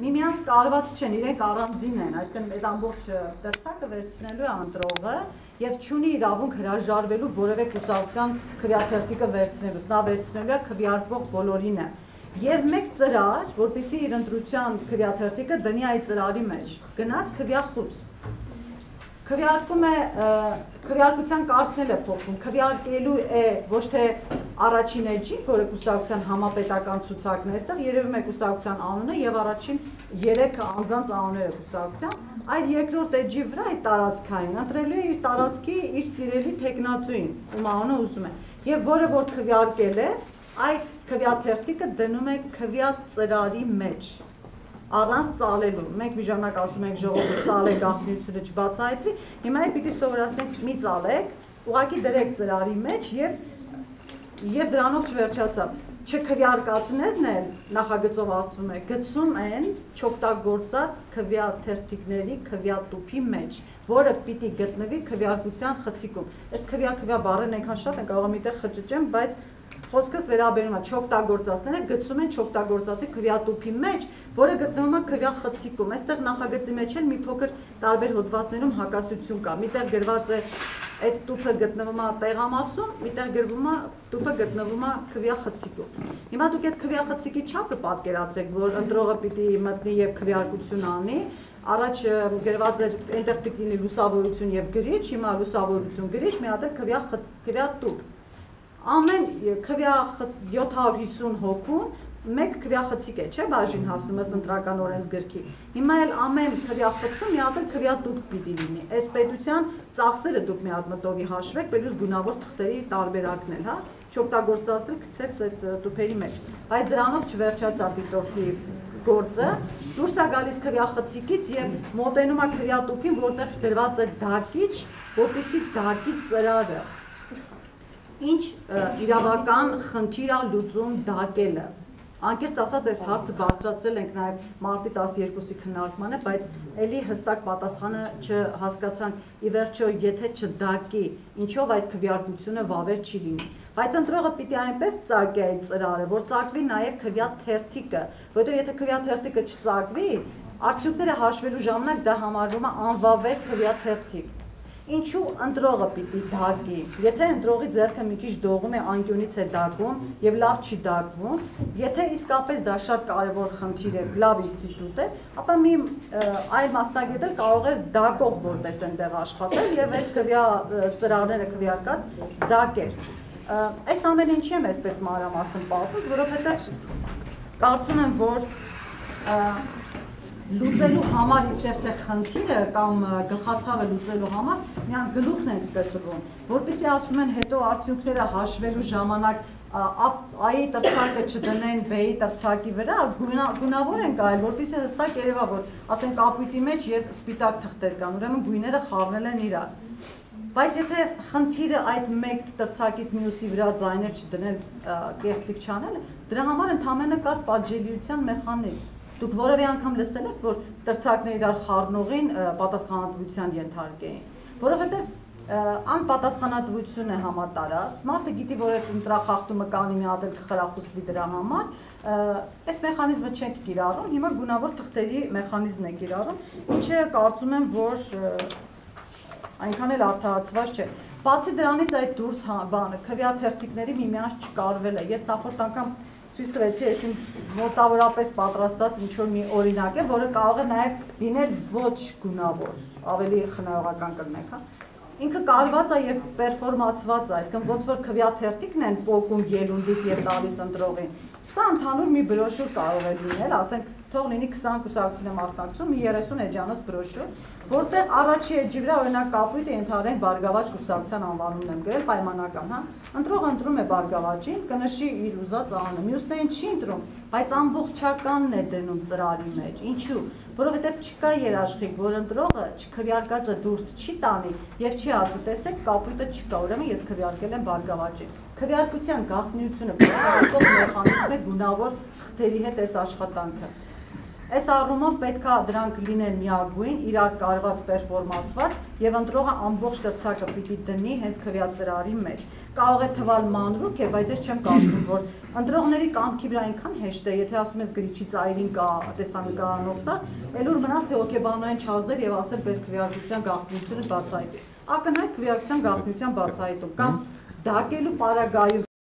միմյանց կարված չեն, իրենք առանձին են, այսինքն այդ ամբողջ դրցակը վերցնելու է անտրողը եւ ճունի իրավունք հրաժարվելու որևէ կուսակցության քվյաթերթիկը վերցնելուց։ Նա վերցնելու է քվյարկվող բոլորինը։ Եվ մեկ ծրար, որպեսի իր ընտրության քվյաթերթիկը դնի այդ ծրարի մեջ, գնաց քվյախուց քվեարկում է քվեարկության կարգն է փոխվում քվեարկելու է ոչ թե առաջին էջին, որը կուսակցության համապետական ցուցակն է, այստեղ երևում է կուսակցության անունը եւ առաջին 3 անձանց անունները կուսակցության, այլ երկրորդ էջի վրա այդ տարածքային ընտրելու է իր տարածքի իր սիրելի տեխնացուին, ում անունը ուզում է, եւ որը որ քվեարկել է, այդ քվեաթերթիկը դնում է քվեա ծրարի մեջ առանց ծալելու։ Մենք մի ժամանակ ասում ենք ժողովուրդ ծալեք գաղտնիությունը չբացահայտվի, հիմա էլ պիտի սովորացնենք մի ծալեք, ուղակի դրեք ծրարի մեջ եւ եւ դրանով չվերջացավ չքվյարկածներն էլ նախագծով ասվում է գցում են չօգտագործած քվյա թերթիկների քվյա տուփի մեջ որը պիտի գտնվի քվյարկության խցիկում այս քվյա քվյա բառերն այնքան շատ են կարող միտեղ խճճեմ բայց խոսքս վերաբերում է չօգտագործածները գցում են չօգտագործածի քվյատուփի մեջ, որը գտնվում է քվյա խցիկում։ Այստեղ նախագծի մեջ էլ մի փոքր տարբեր հոդվածներում հակասություն կա։ Միտեղ գրված է այդ տուփը գտնվում է տեղամասում, միտեղ գրվում է տուփը գտնվում է քվյա խցիկում։ Հիմա դուք այդ քվյա խցիկի չափը պատկերացրեք, որ ընտրողը պիտի մտնի եւ քվյարկություն անի, առաջ գրված էր այնտեղ պիտի լինի լուսավորություն եւ գրիչ, հիմա լուսավորություն գրիչ, մի հատ էլ քվյա քվյա տուփ ամեն քվյա 750 հոգուն մեկ քվյա խցիկ է, չէ, բաժին հասնում ըստ ընտրական օրենսգրքի։ Հիմա էլ ամեն քվյա խցում մի հատ էլ քվյա տուփ պիտի լինի։ Այս պետության ծախսերը դուք մի հատ մտովի հաշվեք, բերուս գունավոր թղթերի տարբերակն էլ, հա, չօգտագործածել գցեց այդ տուփերի մեջ։ Բայց դրանով չվերջացավ դիտորդի գործը, դուրս է գալիս քվյա խցիկից եւ մոտենում է քվյա տուփին, որտեղ դրված է դակիչ, որպեսի դակի ծրարը ինչ իրավական խնդիր ա լուծում դակելը։ Անկեղծ ասած այս հարցը բարձրացրել ենք նաև մարտի 12-ի քննարկմանը, բայց ելի հստակ պատասխանը չհասկացանք ի վերջո, եթե չդակի, ինչով այդ քվյարկությունը վավեր չի լինի։ Բայց ընտրողը պիտի այնպես ծագի այդ ծրարը, որ ծագվի նաև քվյա թերթիկը, որովհետև եթե քվյա թերթիկը չծագվի, արդյունքները հաշվելու ժամանակ դա համարվում է անվավեր քվյա թերթիկ ինչու ընտրողը պիտի դակի։ Եթե ընտրողի ձեռքը մի քիչ դողում է, անկյունից է դակում եւ լավ չի դակվում, եթե իսկապես դա շատ կարեւոր խնդիր է, լավ ինստիտուտ է, ապա մի այլ մասնագետ էլ կարող է դակող որպես այնտեղ աշխատել եւ այդ քվյա ծրագրերը քվյարկած դակեր։ Այս ամեն ինչի եմ այսպես մանրամասն պատմում, որովհետեւ կարծում եմ, որ լուծելու համար իբրև թե խնդիրը կամ գլխացավը լուծելու համար միան գլուխն են կտրվում, որպեսզի ասում են հետո արդյունքները հաշվելու ժամանակ այ տրցակը չդնեն B-ի տրցակի վրա, գունավոր են կայել, որպեսզի հստակ երևա, որ ասեն կապույտի մեջ եւ սպիտակ թղթեր կան, ուրեմն գույները խառնել են իրար։ Բայց եթե խնդիրը այդ մեկ տրցակից մյուսի վրա ձայներ չդնել կեղծիկ չանել, դրա համար ընդհանրապես կար պատժելիության մեխանիզմ Դուք որևէ անգամ լսել եք, որ տրցակները իրար խառնողին պատասխանատվության ենթարկեին, որովհետև անպատասխանատվություն է համատարած, մարդը գիտի, որ այդ ընտրախախտումը կանի մի էլ կխրախուսվի դրա համար, այս մեխանիզմը չենք կիրառում, հիմա գունավոր թղթերի մեխանիզմն է կիրառում, ինչը կարծում եմ, որ այնքան էլ արդարացված չէ։ Բացի դրանից այդ դուրս հա, բանը, քվյա թերթիկների միմյանց չկարվել է։ Ես նախորդ անգամ ցույց տվեցի այսին մոտավորապես պատրաստած ինչ որ մի օրինակ է, որը կարող է նաև լինել ոչ գունավոր, ավելի խնայողական կլինեք, հա։ Ինքը կարված է եւ պերֆորմացված է, այսինքն ոնց որ քվյաթերթիկն են պոկում ելունդից եւ տալիս ընտրողին։ Սա ընդհանուր մի բրոշուր կարող է լինել, ասենք թող լինի 20 կուսակցությունների մասնակցում, մի 30 էջանոց բրոշուր, որտեղ առաջի էջի վրա օրինակ կապույտը ընդհանրեն բարգավաճ կուսակցության անվանումն եմ գրել պայմանական, հա։ Ընտրողը ընտրում է բարգավաճին, կնշի իր ուզած անունը։ Մյուսներին չի ընտրում, բայց ամբողջականն է դնում ծրարի մեջ։ Ինչու՞։ Որովհետև չկա երաշխիք, որ ընտրողը չքվյարկածը դուրս չի տանի եւ չի ասի, տեսեք, կապույտը չկա, ուրեմն ես քվյարկել եմ բարգավաճին։ Քվյարկության գաղտնիությունը բացառող մեխանիզմ է գունավոր խթերի հետ այս աշխատանքը։ Այս առումով պետքա դրանք լինեն միագույն, իրար կարված, պերֆորմանսված եւ ընտրողը ամբողջ դրցակը պիտի դնի հենց քվեածրարի մեջ։ Կարող է թվալ մանրուք է, բայց ես չեմ կարծում, որ ընտրողների կամքի վրա այնքան հեշտ է, եթե ասում ես գրիչի ծայրին կա տեսանկարանով սա, ելուր մնաց թե հոգեբանային չազդեր եւ ասել բեր քվեարկության գաղտնիությունը բացահայտ։ Ակնհայտ քվեարկության գաղտնիության բացահայտում կամ దాఖీలు పారగాయు